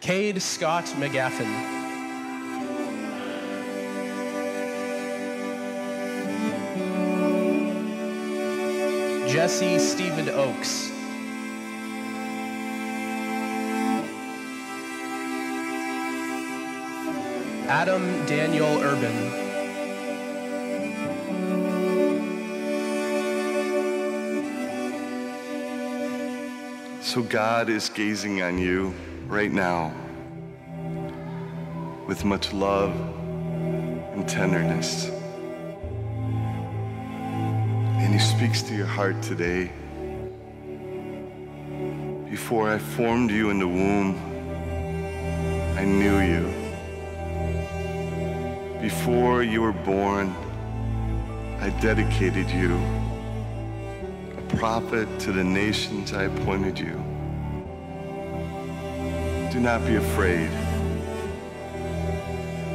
Kade Scott McGaffin. Jesse Stephen Oakes. Adam Daniel Urban. So God is gazing on you right now with much love and tenderness. And He speaks to your heart today. Before I formed you in the womb, I knew you. Before you were born, I dedicated you a prophet to the nations I appointed you. Do not be afraid.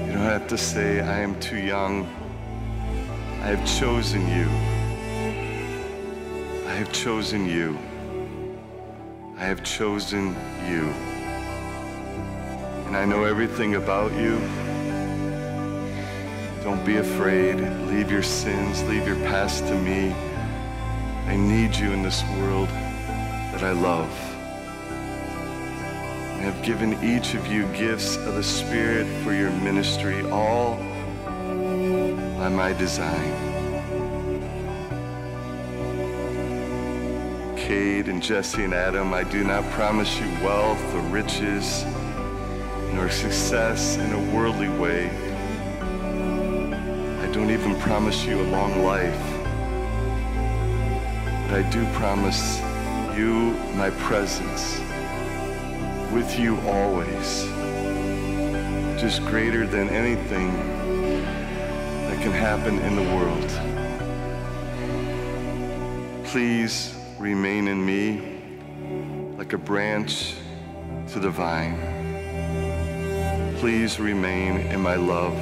You don't have to say, I am too young. I have chosen you. I have chosen you. I have chosen you. And I know everything about you. Don't be afraid. Leave your sins, leave your past to me. I need you in this world that I love. I have given each of you gifts of the Spirit for your ministry, all by my design. Kade and Jesse and Adam, I do not promise you wealth or riches nor success in a worldly way. I don't even promise you a long life. But I do promise you my presence with you always, just greater than anything that can happen in the world. Please remain in me like a branch to the vine. Please remain in my love.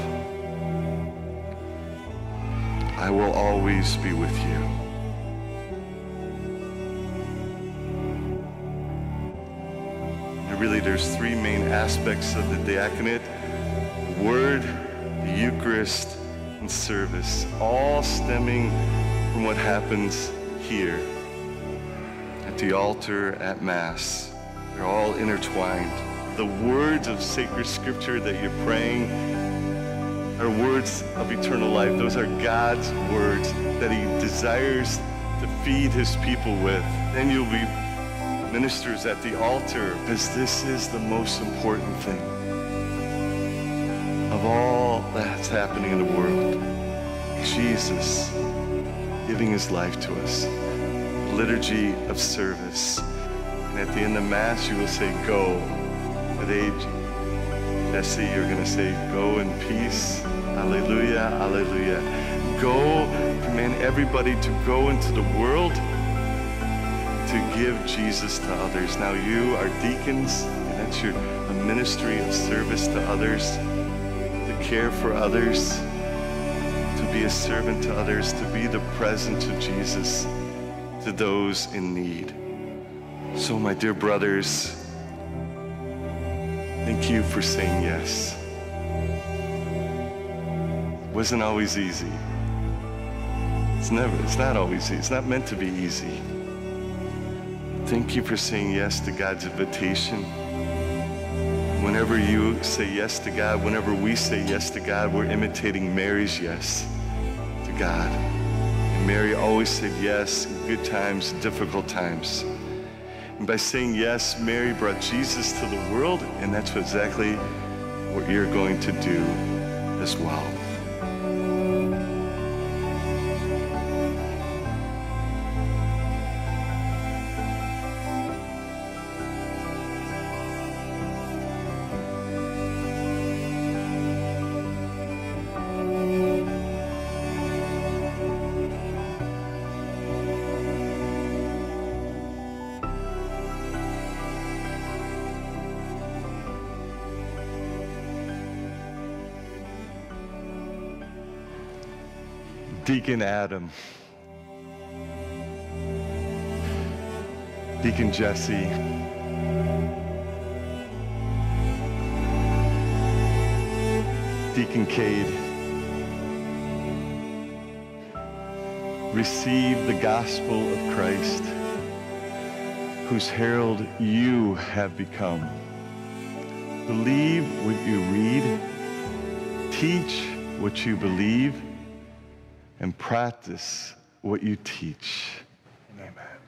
I will always be with you. Really, there's three main aspects of the diaconate word, the Eucharist, and service, all stemming from what happens here at the altar at Mass. They're all intertwined. The words of sacred scripture that you're praying are words of eternal life. Those are God's words that He desires to feed His people with. Then you'll be ministers at the altar because this is the most important thing of all that's happening in the world. Jesus giving His life to us. Liturgy of service. And at the end of Mass, you will say, Go. With age, Jesse, you're going to say, Go in peace. Alleluia, alleluia. Go, command everybody to go into the world to give Jesus to others. Now, you are deacons, and that's your ministry of service to others, to care for others, to be a servant to others, to be the present of Jesus to those in need. So, my dear brothers, thank you for saying yes. It wasn't always easy. It's never, it's not always easy. It's not meant to be easy. Thank you for saying yes to God's invitation. Whenever you say yes to God, whenever we say yes to God, we're imitating Mary's yes to God. And Mary always said yes good times, difficult times. And by saying yes, Mary brought Jesus to the world, and that's exactly what you're going to do as well. Deacon Adam, Deacon Jesse, Deacon Kade. Receive the gospel of Christ, whose herald you have become. Believe what you read, teach what you believe, and practice what you teach. Amen.